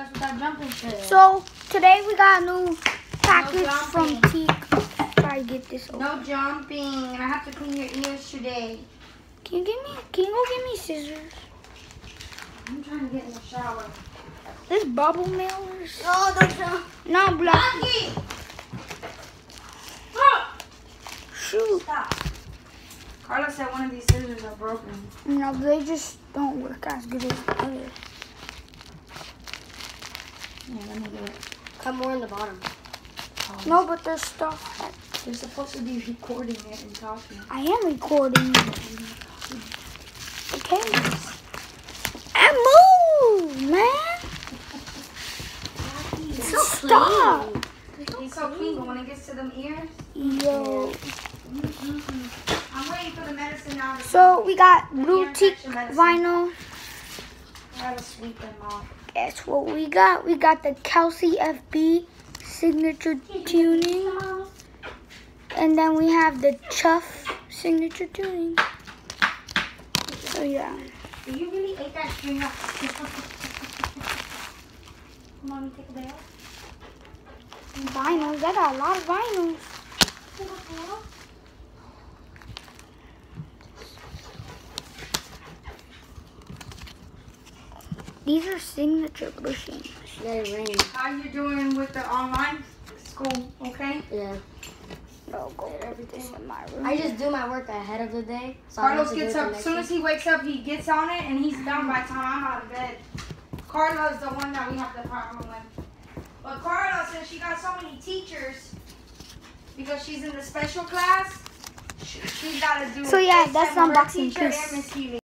That's what that jumping says. So today we got a new package from jumping. Teak. Try to get this over. no jumping. And I have to clean your ears today. Can you give me? Can you go give me scissors? I'm trying to get in the shower. This bubble mailers. No, don't jump. No, block. Rocky! Oh, Shoot. stop. Carla said one of these scissors are broken. No, they just don't work as good as the others. Yeah, let me do it. Cut more in the bottom. Oh. No, but there's stuff. You're supposed to be recording it and talking. I am recording. Okay. And move, man. Stop. He's so clean, but when it gets to them ears, Yo. I'm waiting for the medicine now. So we got blue teak vinyl. I gotta sweep them off. Guess what we got? We got the Kelsey FB signature tuning. And then we have the Chuff signature tuning. So yeah. Do you really ate that string up? Mommy, take a bail. Vinyls. I got a lot of vinyls. These are signature bushings. Let it rain. How you doing with the online school? Okay. Yeah. I'll go put this in my room. I just do my work ahead of the day. So I don't have Carlos gets up. As soon as he wakes up, he gets on it and he's done by the time I'm out of bed. Carla's the one that we have the problem with. But Carla, since she got so many teachers, because she's in the special class, she, she's got to do So, yeah, that's Except for her unboxing. teacher